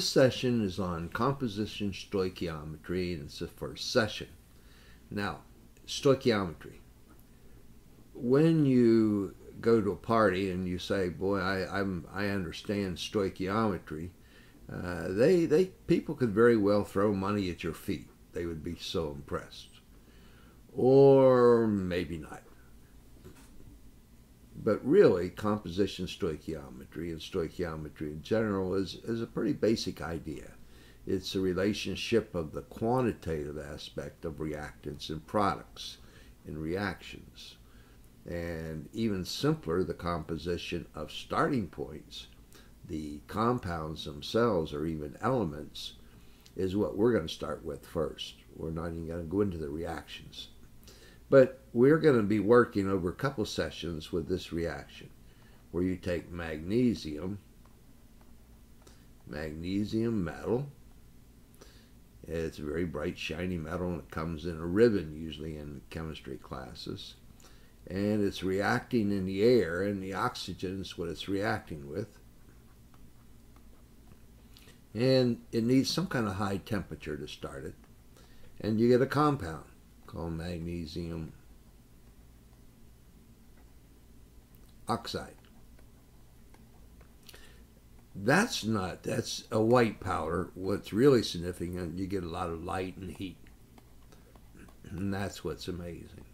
this session is on composition stoichiometry, and it's the first session. Now, stoichiometry. When you go to a party and you say, "Boy, I I'm, I understand stoichiometry," uh, they they people could very well throw money at your feet. They would be so impressed, or maybe not. But really, composition stoichiometry and stoichiometry in general is, is a pretty basic idea. It's a relationship of the quantitative aspect of reactants and products in reactions. And even simpler, the composition of starting points, the compounds themselves or even elements, is what we're going to start with first. We're not even going to go into the reactions. But we're going to be working over a couple sessions with this reaction where you take magnesium, magnesium metal. It's a very bright, shiny metal, and it comes in a ribbon usually in chemistry classes. And it's reacting in the air, and the oxygen is what it's reacting with. And it needs some kind of high temperature to start it. And you get a compound called magnesium oxide. That's not, that's a white powder. What's really significant, you get a lot of light and heat. And that's what's amazing.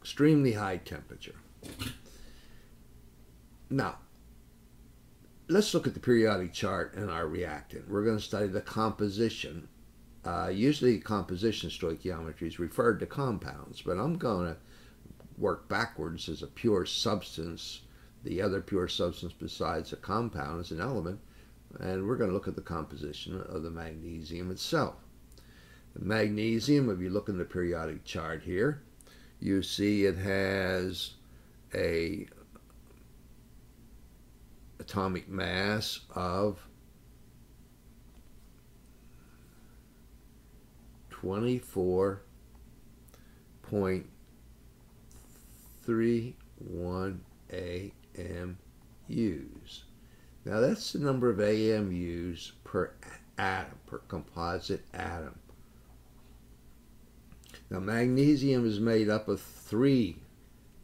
Extremely high temperature. Now, let's look at the periodic chart and our reactant. We're going to study the composition uh, usually composition stoichiometry is referred to compounds, but I'm going to work backwards as a pure substance. The other pure substance besides a compound is an element, and we're going to look at the composition of the magnesium itself. The magnesium, if you look in the periodic chart here, you see it has a atomic mass of 24.31 AMUs. Now that's the number of AMUs per atom, per composite atom. Now magnesium is made up of three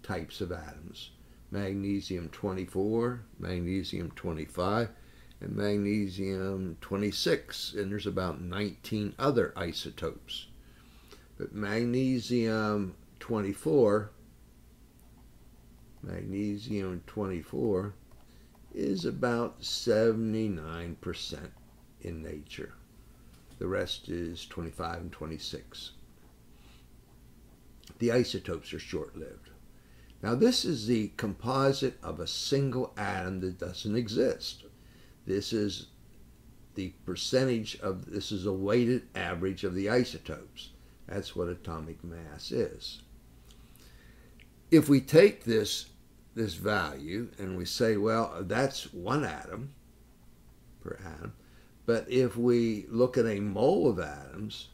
types of atoms. Magnesium 24, magnesium 25, and magnesium 26, and there's about 19 other isotopes. But magnesium 24, magnesium 24 is about 79% in nature. The rest is 25 and 26. The isotopes are short-lived. Now this is the composite of a single atom that doesn't exist. This is the percentage of, this is a weighted average of the isotopes. That's what atomic mass is. If we take this, this value and we say, well, that's one atom per atom, but if we look at a mole of atoms,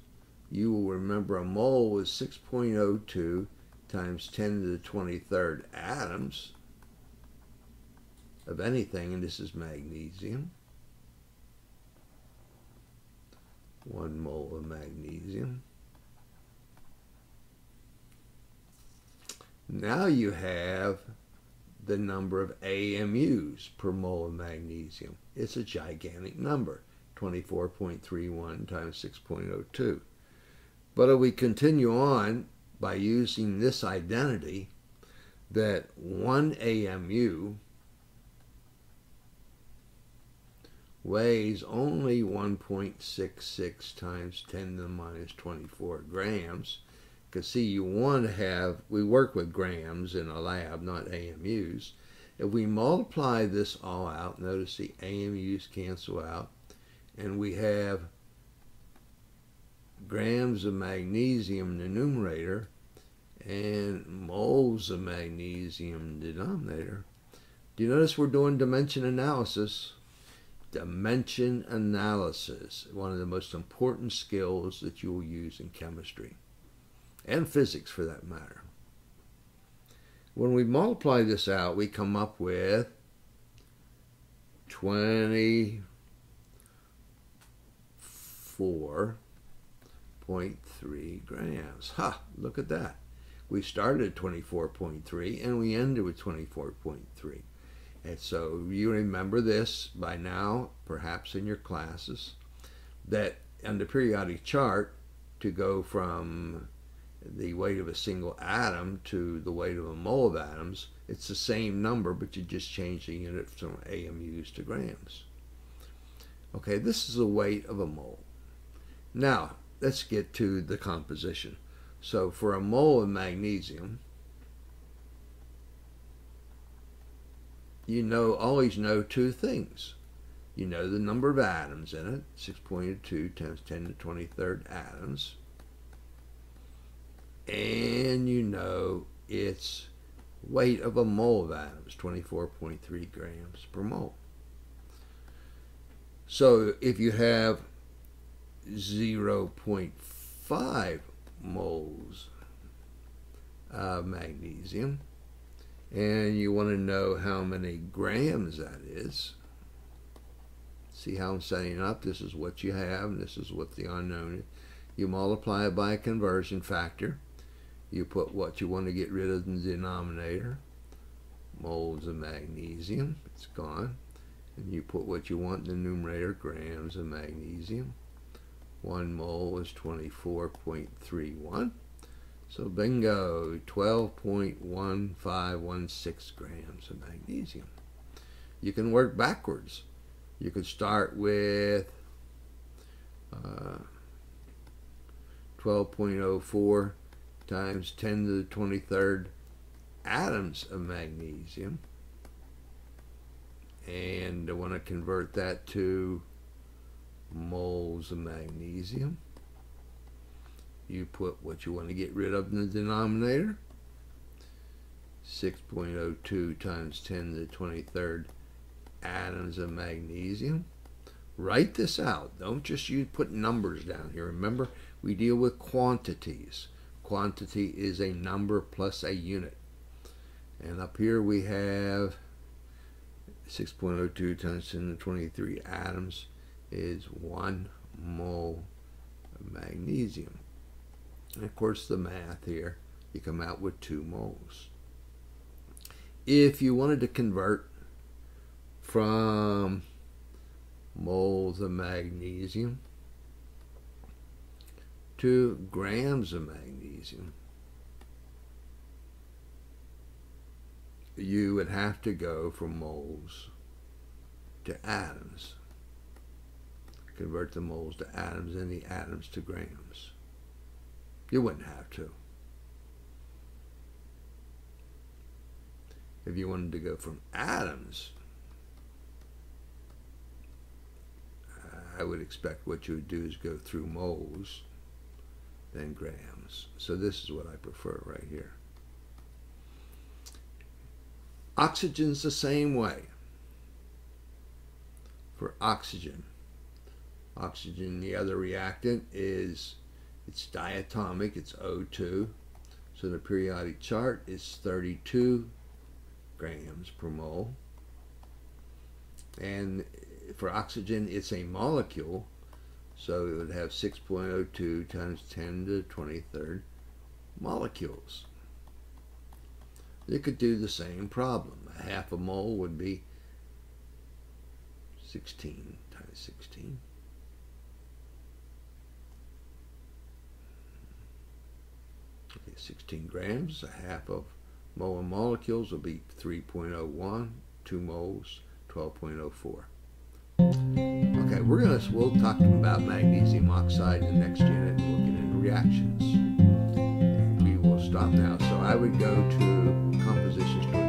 you will remember a mole is 6.02 times 10 to the 23rd atoms of anything, and this is magnesium. One mole of magnesium. Now you have the number of AMUs per mole of magnesium. It's a gigantic number, 24.31 times 6.02. But if we continue on by using this identity, that one AMU weighs only 1.66 times 10 to the minus 24 grams. Because see, you want to have, we work with grams in a lab, not AMUs. If we multiply this all out, notice the AMUs cancel out, and we have grams of magnesium in the numerator and moles of magnesium in the denominator. Do you notice we're doing dimension analysis? Dimension analysis, one of the most important skills that you will use in chemistry and physics for that matter. When we multiply this out, we come up with 24.3 grams. Ha, look at that. We started at 24.3 and we ended with 24.3. And so you remember this by now, perhaps in your classes, that on the periodic chart, to go from the weight of a single atom to the weight of a mole of atoms, it's the same number, but you just change the unit from AMUs to grams. Okay, this is the weight of a mole. Now, let's get to the composition. So for a mole of magnesium, you know always know two things. You know the number of atoms in it, 6.2 times 10 to the 23rd atoms. And you know its weight of a mole of atoms, 24.3 grams per mole. So if you have 0.5 moles of magnesium, and you want to know how many grams that is, See how I'm setting up? This is what you have, and this is what the unknown is. You multiply it by a conversion factor. You put what you want to get rid of in the denominator. Moles of magnesium, it's gone. And you put what you want in the numerator, grams of magnesium. One mole is 24.31. So bingo, 12.1516 grams of magnesium. You can work backwards you could start with uh, 12.04 times 10 to the 23rd atoms of magnesium. And I want to convert that to moles of magnesium. You put what you want to get rid of in the denominator. 6.02 times 10 to the 23rd atoms of magnesium. Write this out. Don't just use put numbers down here. Remember, we deal with quantities. Quantity is a number plus a unit. And up here we have 6.02 times 10 to the 23 atoms is 1 mole of magnesium. And of course the math here, you come out with 2 moles. If you wanted to convert from moles of magnesium to grams of magnesium, you would have to go from moles to atoms. Convert the moles to atoms and the atoms to grams. You wouldn't have to. If you wanted to go from atoms I would expect what you would do is go through moles, then grams. So this is what I prefer right here. Oxygen's the same way. For oxygen, oxygen, the other reactant is it's diatomic, it's O2. So the periodic chart is 32 grams per mole. And for oxygen, it's a molecule, so it would have 6.02 times 10 to the 23rd molecules. It could do the same problem. A half a mole would be 16 times 16. Okay, 16 grams, a half of mole of molecules will be 3.01, 2 moles, 12.04. Okay, we're gonna we'll talk about magnesium oxide in the next unit. We'll get into reactions. And we will stop now. So I would go to composition stoichiometry.